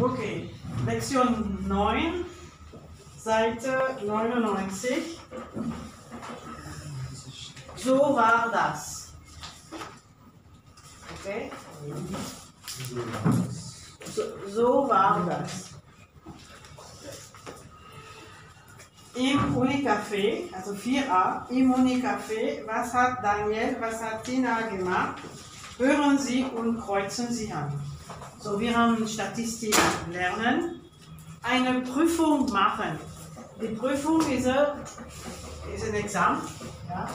Okay, Lektion 9, Seite 99. So war das. Okay? So, so war das. Im Unicafé, also 4a, im Unicafé, was hat Daniel, was hat Tina gemacht? Hören Sie und kreuzen Sie an. So, wir haben Statistik lernen, eine Prüfung machen. Die Prüfung ist, ein- ist ein Examen. Ja?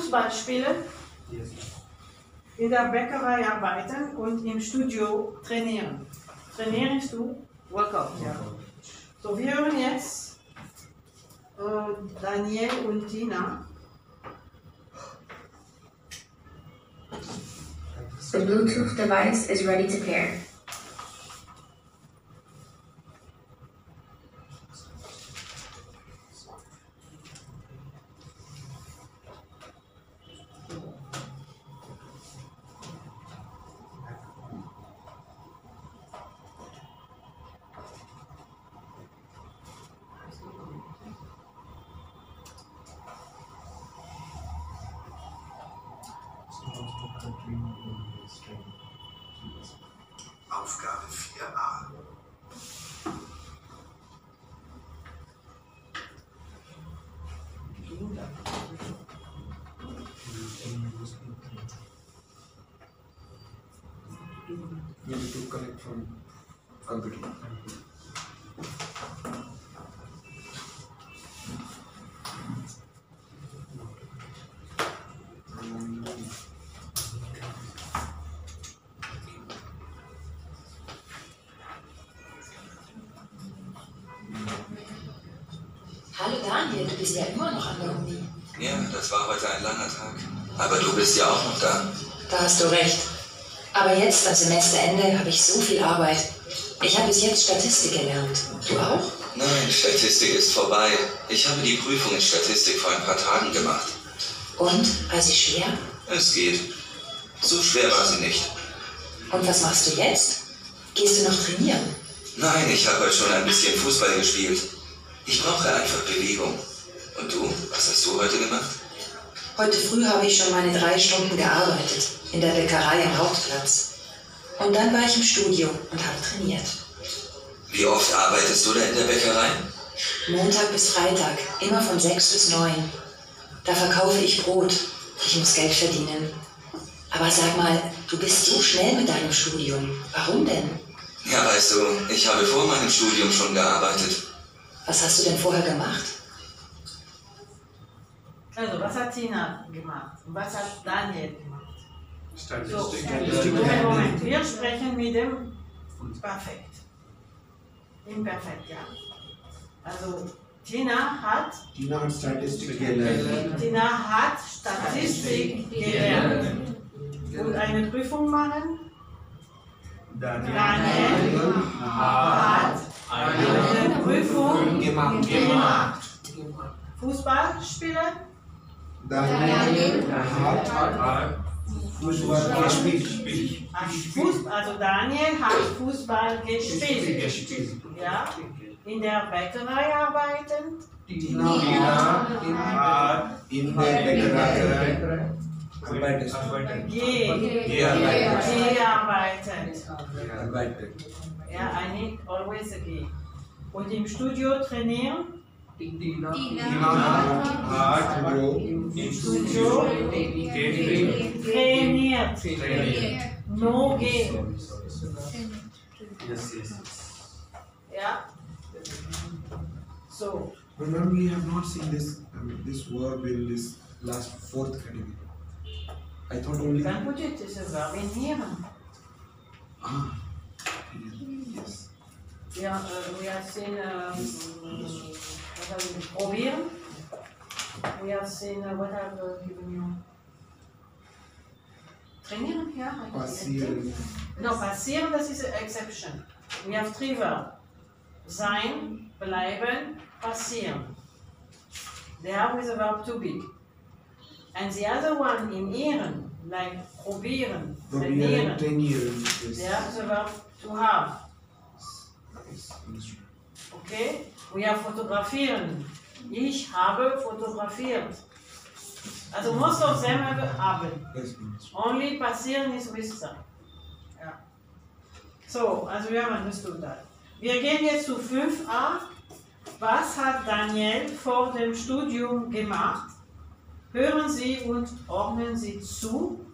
Fußball spielen, in der Bäckerei arbeiten und im Studio trainieren. Trainierst du? Workout, ja. So, wir hören jetzt äh, Daniel und Tina. The Bluetooth device is ready to pair. Aufgabe 4a. You need to connect from computer. Daniel, du bist ja immer noch an der Uni. Ja, das war heute ein langer Tag. Aber du bist ja auch noch da. Da hast du recht. Aber jetzt am Semesterende habe ich so viel Arbeit. Ich habe bis jetzt Statistik gelernt. Du auch? Nein, Statistik ist vorbei. Ich habe die Prüfung in Statistik vor ein paar Tagen gemacht. Und? War sie schwer? Es geht. So schwer war sie nicht. Und was machst du jetzt? Gehst du noch trainieren? Nein, ich habe heute schon ein bisschen Fußball gespielt. Ich brauche einfach Bewegung. Und du? Was hast du heute gemacht? Heute früh habe ich schon meine drei Stunden gearbeitet. In der Bäckerei am Hauptplatz. Und dann war ich im Studio und habe trainiert. Wie oft arbeitest du da in der Bäckerei? Montag bis Freitag, immer von sechs bis neun. Da verkaufe ich Brot. Ich muss Geld verdienen. Aber sag mal, du bist so schnell mit deinem Studium. Warum denn? Ja, weißt du, ich habe vor meinem Studium schon gearbeitet. Was hast du denn vorher gemacht? Also, was hat Tina gemacht? Und was hat Daniel gemacht? So, Statistik. Moment, Moment. Wir sprechen mit dem Perfekt. Imperfekt, ja. Also, Tina hat, Tina hat Statistik gelernt. Tina hat Statistik gelernt und eine Prüfung machen. Daniel hat eine Prüfung gemacht. Fußball spielen. Daniel hat Fußball gespielt. Also Daniel hat Fußball gespielt. Ja. In der Bäckerei arbeiten. Tina hat in der Bäckerei arbeitet. Ge Gearbeitet. gearbeitet. Arbeitet. Ja, I need always a G. Und im Studio trainieren. Im Studio trainiert. No G. Ja. So. Remember, we have not seen this I mean, this verb in this last fourth category. I thought only. Dann put it as a verb in here. Ah, yes. Wir, äh, wir sehen, äh, was haben wir, probieren. We have seen, uh, what have we given you? Trainieren, ja? Passieren. No, passieren, das ist exception. We have three verbs. Sein, bleiben, passieren. They have with the verb to be. And the other one in ehren, like Probieren, trainieren, trainieren. they have the verb to have. Okay? We have fotografieren. Ich habe fotografiert. Also most of them have haben. Only passieren is with them. Ja. So, also wir haben understood that. Wir gehen jetzt zu 5a. Was hat Daniel vor dem Studium gemacht? Hören Sie und ordnen Sie zu.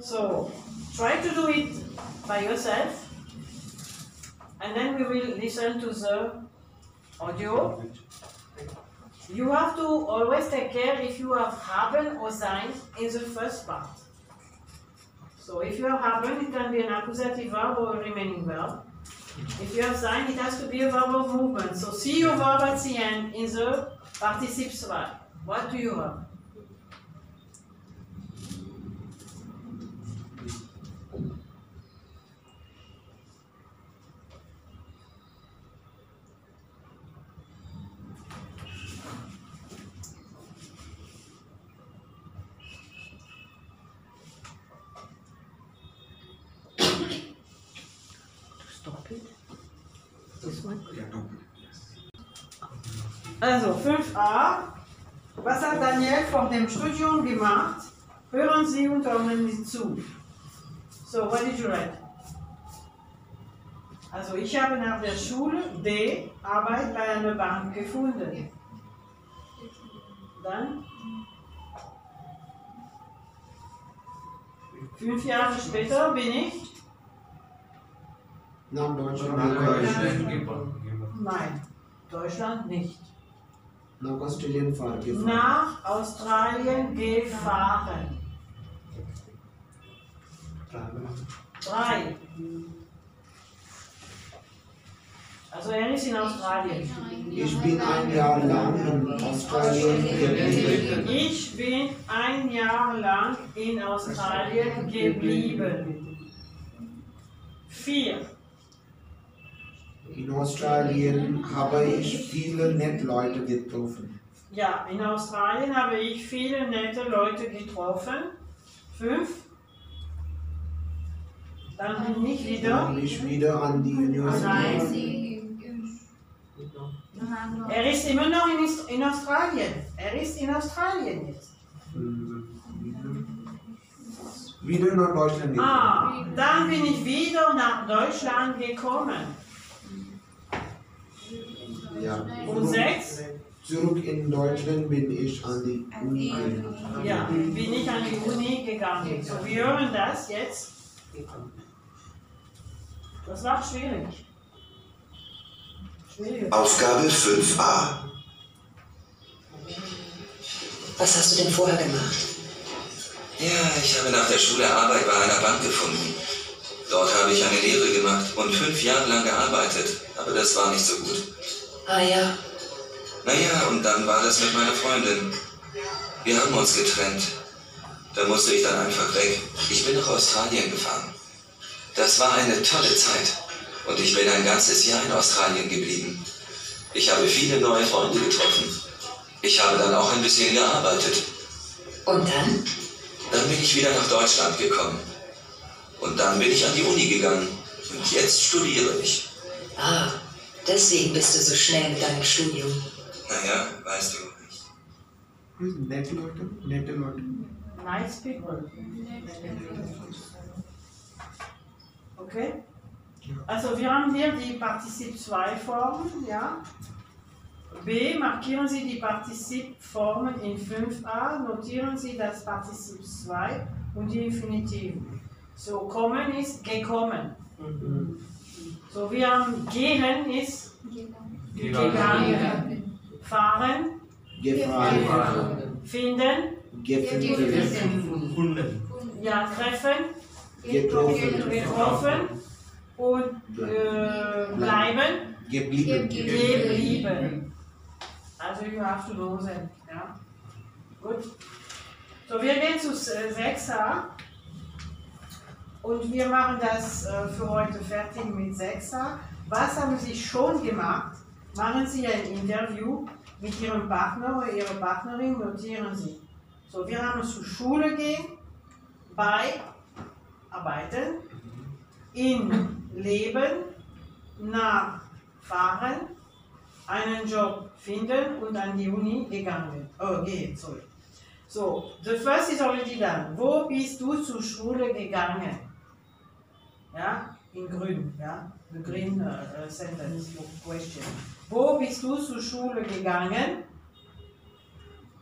So, try to do it by yourself. And then we will listen to the audio. You have to always take care if you have haben or sein in the first part. So if you have haben, it can be an accusative verb or a remaining verb. If you have sein, it has to be a verb of movement. So see your verb at the end in the participe 2. What do you have? Was hat Daniel vor dem Studium gemacht? Hören Sie und hören Sie zu. So, what did you write? Also ich habe nach der Schule D Arbeit bei einer Bank gefunden. Dann? Fünf Jahre später bin ich? Nach Deutschland. Nein, Deutschland nicht. Nach Australien fahren gefahren. Nach Australien gefahren. Drei. Also er ist in Australien. Ich bin ein Jahr lang in Australien geblieben. Ich bin ein Jahr lang in Australien geblieben. Vier. In Australien habe ich viele nette Leute getroffen. Ja, in Australien habe ich viele nette Leute getroffen. Fünf. Dann bin ich wieder. Dann bin ich wieder an die Universität. Er ist immer noch in, in Australien. Er ist in Australien jetzt. Wieder nach Deutschland gekommen. Ah, dann bin ich wieder nach Deutschland gekommen. Ja. Um sechs, Zurück in Deutschland bin ich an die Uni gegangen. ja, bin ich an die Uni gegangen. So, wir hören das jetzt. Das war schwierig. Schwierig. Aufgabe 5a. Was hast du denn vorher gemacht? Ja, ich habe nach der Schule Arbeit bei einer Bank gefunden. Dort habe ich eine Lehre gemacht und fünf Jahre lang gearbeitet, aber das war nicht so gut. Ah ja, Naja, und dann war das mit meiner Freundin. Wir haben uns getrennt. Da musste ich dann einfach weg. Ich bin nach Australien gefahren. Das war eine tolle Zeit. Und ich bin ein ganzes Jahr in Australien geblieben. Ich habe viele neue Freunde getroffen. Ich habe dann auch ein bisschen gearbeitet. und dann? Dann bin ich wieder nach Deutschland gekommen. Und dann bin ich an die Uni gegangen. Und jetzt studiere ich. Ah, deswegen bist du so schnell mit deinem Studium. Naja, weißt du, ich Nette Leute? Nette Leute. Nice people. Okay? Also wir haben hier die Partizip 2 Formen, ja. B, markieren Sie die Partizipformen in 5a, notieren Sie das Partizip 2 und die Infinitiven. So, kommen ist gekommen. So, wir haben gehen ist gegangen. Fahren, Gefahren. finden, Gefunden. ja, treffen, Getroffen. getroffen und äh, bleiben Geblieben. geblieben. Also you have to know them. Ja? Gut. So, wir gehen zu 6a und wir machen das äh, für heute fertig mit 6a. Was haben Sie schon gemacht? Machen Sie ein Interview mit Ihrem Partner oder Ihrer Partnerin, notieren Sie. So, wir haben zur Schule gehen, bei arbeiten, in leben, nach fahren, einen Job finden und an die Uni gegangen. Oh, gehen, sorry. So, the first is already done. Wo bist du zur Schule gegangen? Ja, in grün, ja, the green uh, sentence question. Wo bist du zur Schule gegangen?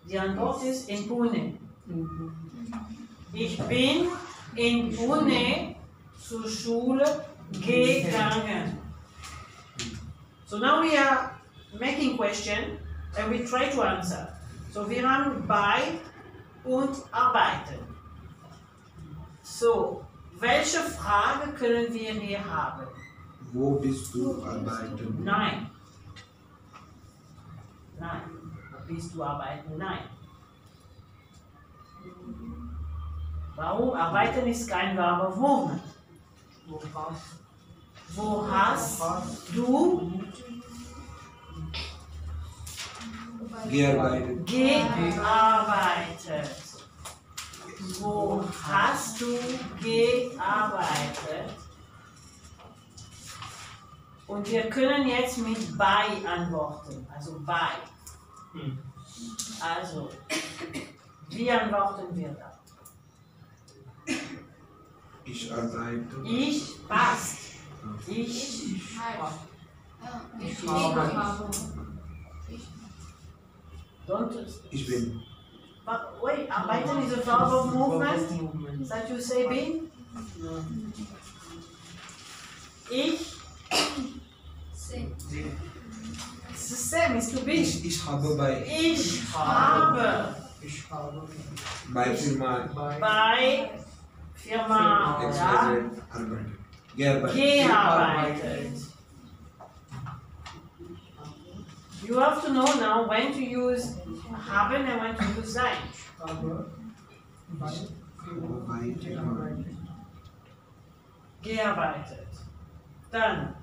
Die Antwort ist in Pune. Ich bin in Pune zur Schule gegangen. So now we are making question and we try to answer. So wir haben bei und arbeiten. So, welche Frage können wir hier haben? Wo bist du arbeiten? Nein. Nein. Bist du arbeiten? Nein. Warum? Arbeiten ist kein Verb of Movement. Wo hast du Gearbeitet. gearbeitet? Wo hast du gearbeitet? Und wir können jetzt mit bei antworten, also bei. Also, wie antworten wir da? Ich arbeite. Ich passt. Ich Ich don't. Ich bin. But wait, a Python is a 12 movement that you say bin? Ich? System is to bin. Ich, ich habe bei. Ich habe. Ich habe. Bei Firma. Bei Firma. Gearbeitet. Gearbeitet. You have to know now when to use haben and when to use sein. Gearbeitet. Dann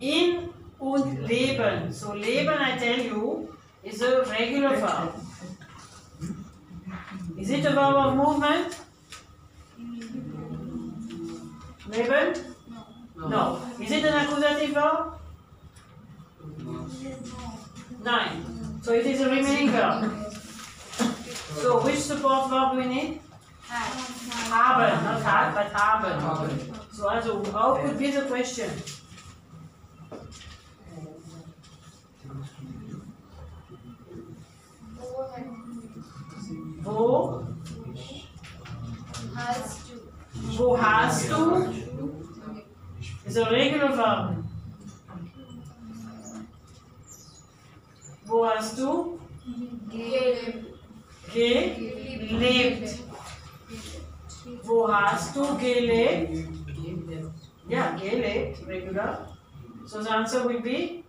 in und leben. So leben, I tell you, is a regular verb. Is it a verb of movement? Leben? No. Is it an accusative verb? Nine. So it is a remaining verb. So which support verb we need? Haben, not had, but haben. So also, how could be the question? Wo, Hast du wo hast du? Is a regular verb. Wo hast du gelebt? gelebt? Wo hast du gelebt? Ja, gelebt, regular. So the answer will be,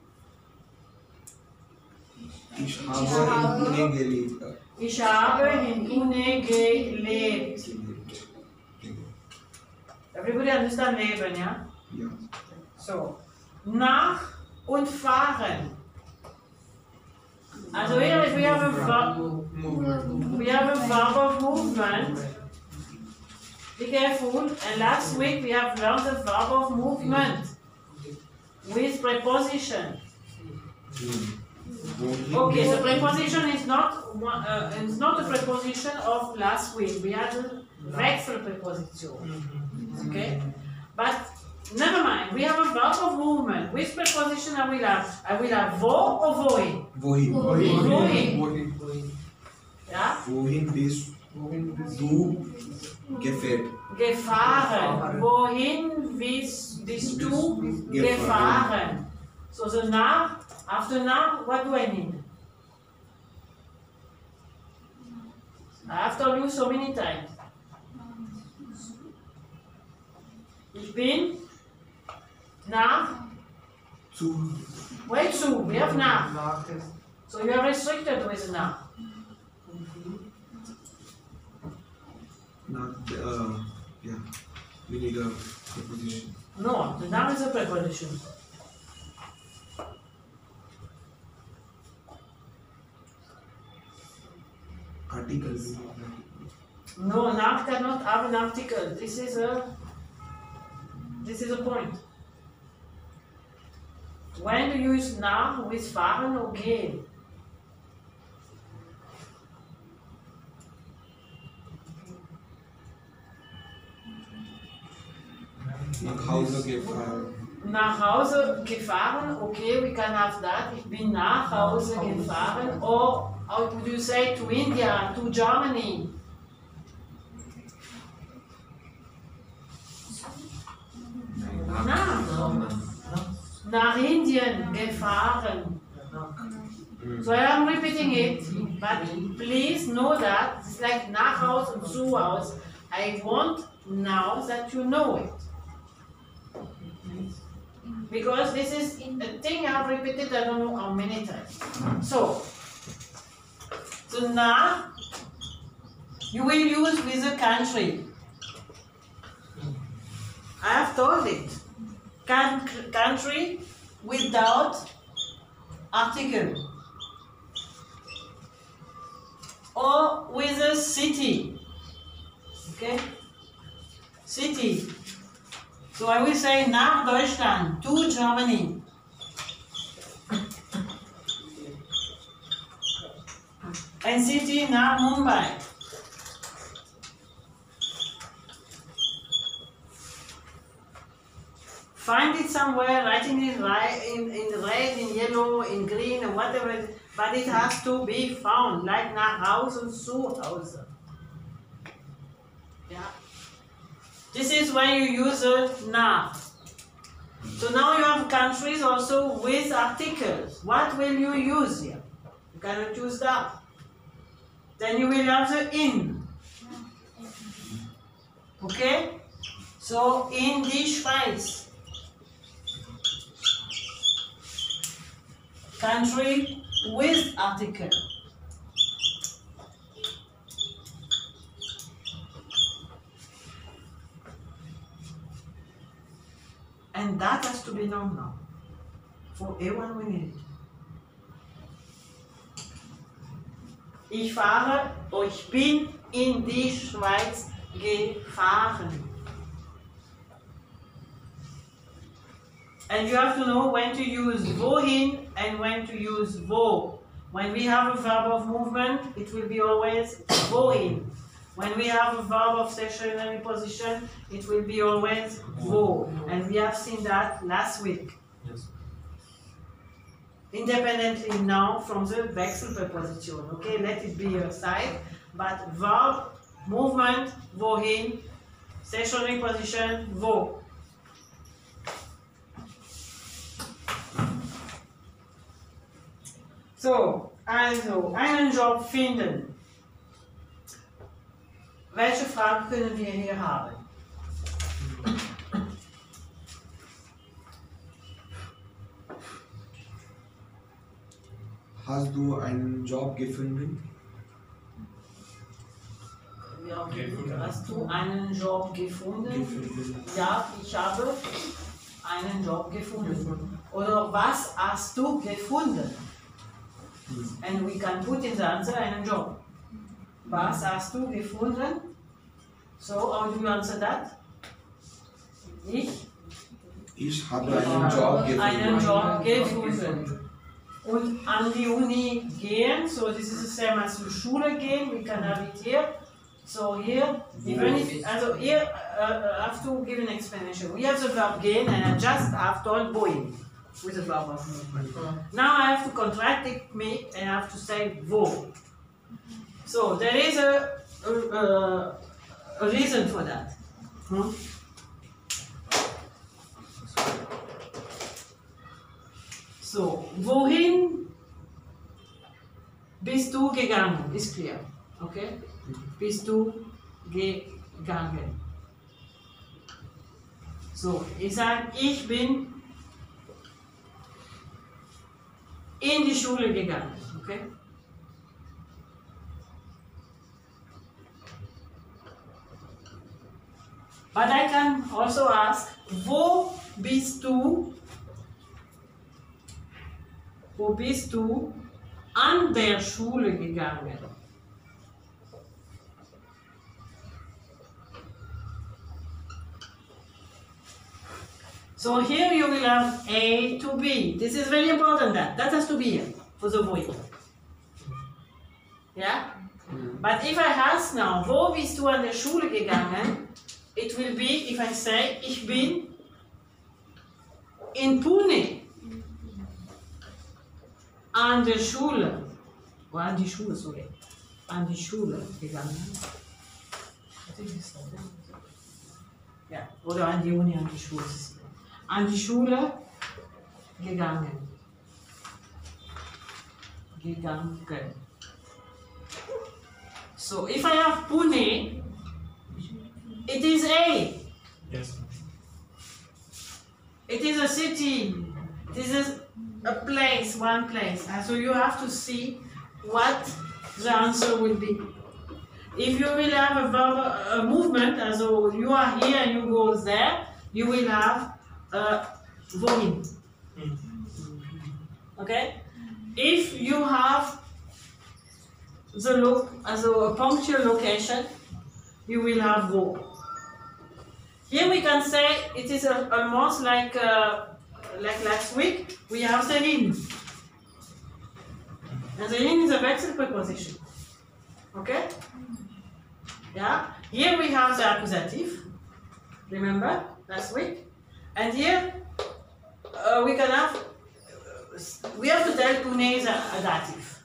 Ich habe in Pune gelebt. ich habe in Pune gelebt. Everybody understand leben, ja? Ja. So, nach und fahren. Also here we have a verb, we have a verb of movement. Be careful. And last week we have learned the verb of movement with preposition. Okay, the preposition is not uh, is not a preposition of last week. We had a Wechsel preposition. Okay, but never mind. We have a verb of movement. Which preposition I will have? I will have vo or voin. Wohin? Wohin. Ja? Wohin bist du gefährt? Gefahren. Wohin bist, bist du Gefahren. gefahren? So the now, after now, what do I need? I have told you so many times. Ich bin Nach? Zu. Wait to. We have nach. So you are restricted with nach. Not. Uh, yeah. We need a preposition. No, the noun is a preposition. Article. No, nach cannot have an article. This is a this is a point. When do you use nach with fahren or gehen? Nach Hause gefahren. Nach Hause gefahren, okay, we can have that. Ich bin nach Hause gefahren. Or how would you say to India, to Germany? Nach. Nach Indien gefahren. So I am repeating it, but please know that it's like nach Haus und zu Haus. I want now that you know it. Because this is a thing I've repeated I don't know how many times. So, so now you will use with a country. I have told it. Country without article. Or with a city. Okay? City. So I will say nach Deutschland, to Germany. And city nach Mumbai. Find it somewhere, writing it right in, in red, in yellow, in green, and whatever, but it has to be found, like nach Hause, zu Hause. Yeah. This is when you use a nach. So now you have countries also with articles. What will you use here? You cannot use that. Then you will have the in. Okay? So in die Schweiz. Country with article. And that has to be known now. For everyone we need it. Ich fahre, oh, ich bin in die Schweiz gefahren. And you have to know when to use wohin and when to use wo. When we have a verb of movement, it will be always wohin. When we have a verb of stationary position, it will be always wo. And we have seen that last week. Yes. Independently now from the Wechsel preposition. Okay, let it be your side. But verb, movement, wohin, stationary position, wo. So, also, einen Job finden. Welche Fragen können wir hier haben? Hast du einen Job gefunden? Ja, hast du einen Job gefunden? Gefunden. Ja, ich habe einen Job gefunden. Oder was hast du gefunden? And we can put in the answer einen Job. Was hast du gefunden? So, how do you answer that? Ich Ich habe einen Job gefunden. einen Job gefunden. Und an die Uni gehen, so this is the same as zur Schule gehen, we can have it here. So here, even if, also here, uh, uh, have to give an explanation. We have the verb gehen and I just have told going with the verb of movement. Now I have to contract it me and I have to say wo. So there is a, a, a, a reason for that. Hmm? So, wohin bist du gegangen? Ist clear. Okay? Bist du gegangen? So, ich sage, ich bin in die Schule gegangen. Okay? But I can also ask, wo bist du? Wo bist du an der Schule gegangen? So here you will have A to B. This is very important that. That has to be here for the void. Yeah? But if I ask now, wo bist du an der Schule gegangen? It will be if I say, ich bin in Pune an der Schule. Oder an die Schule, sorry. An die Schule gegangen. Ja, oder an die Uni, an die Schule. An die Schule gegangen. Gegangen. So if I have Pune, it is A. Yes. It is a city. This is a place, one place. And so you have to see what the answer will be. If you will have a verb, a movement, as so you are here and you go there, you will have a wohin. Okay? If you have the look, as a punctual location, you will have wo. Here we can say it is a, almost like uh, like last week we have the in. And the in is a vexed preposition. Okay? Yeah? Here we have the accusative. Remember last week? And here uh, we can have we have to tell Pune is a, a dative.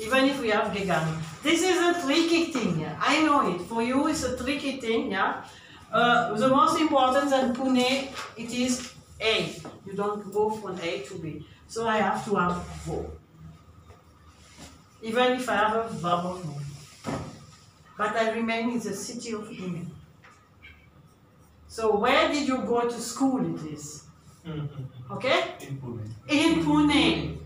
Even if we have gegangen. This is a tricky thing, yeah. I know it. For you it's a tricky thing, yeah. Uh, the most important than Pune, it is A. You don't go from A to B. So I have to have vo. Even if I have a verb of move. But I remain in the city of Pune. So where did you go to school it is? Mm-hmm. Okay? In Pune. In Pune.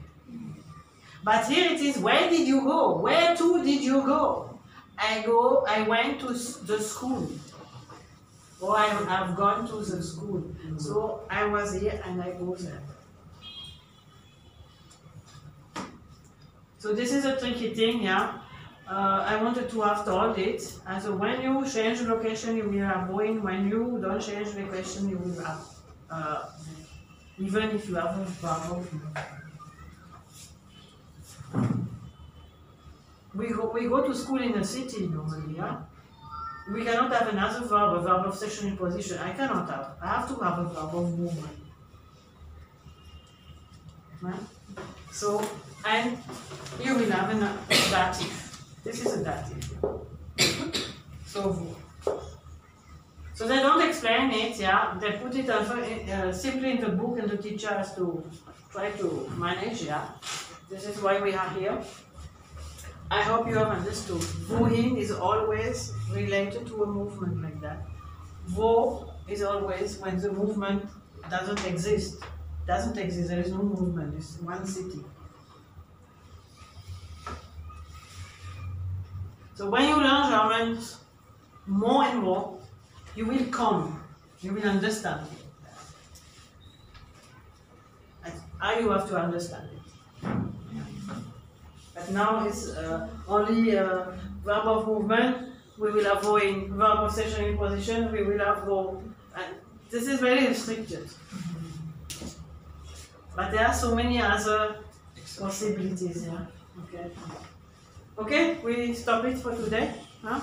But here it is, where did you go? Where to did you go? I go, I went to the school. Or I have gone to the school. Mm-hmm. So I was here and I go there. So this is a tricky thing, yeah. Uh, I wanted to have told it. And so when you change location, you will have going. When you don't change location, you will have, uh, even if you have a of. We go, we go to school in a city normally, yeah? We cannot have another verb, a verb of session position. I cannot have. I have to have a verb of movement. Right? So, and you will have an, dative. This is a dative. So. So they don't explain it, yeah. They put it on, uh, simply in the book, and the teacher has to try to manage, yeah. This is why we are here. I hope you have understood. Wohin is always related to a movement like that. Wo is always when the movement doesn't exist. Doesn't exist, there is no movement, it's one city. So when you learn German more and more, you will come, you will understand it. And you have to understand it. But now it's uh, only uh, verb of movement. We will go in verb of in position. We will have go. And this is very restricted. But there are so many other possibilities. Yeah. Okay. Okay. We stop it for today. Huh?